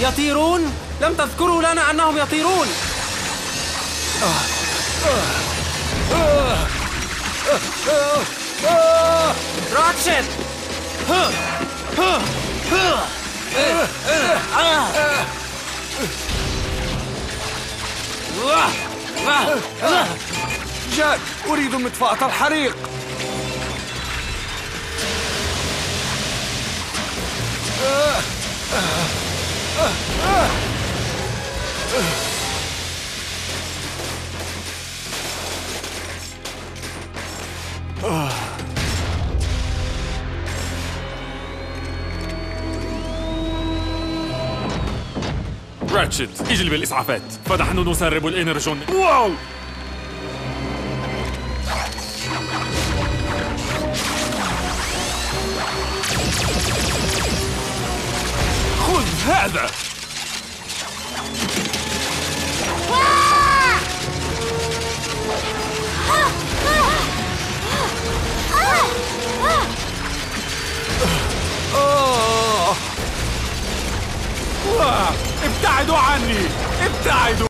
يطيرون؟ لم تذكروا لنا أنهم يطيرون. راتشت جاك أريد مطفأة الحريق. راتشت اجلب الإسعافات فنحن نسرب الإنرجون. واو! خذ هذا! ابتعدوا عني ابتعدوا.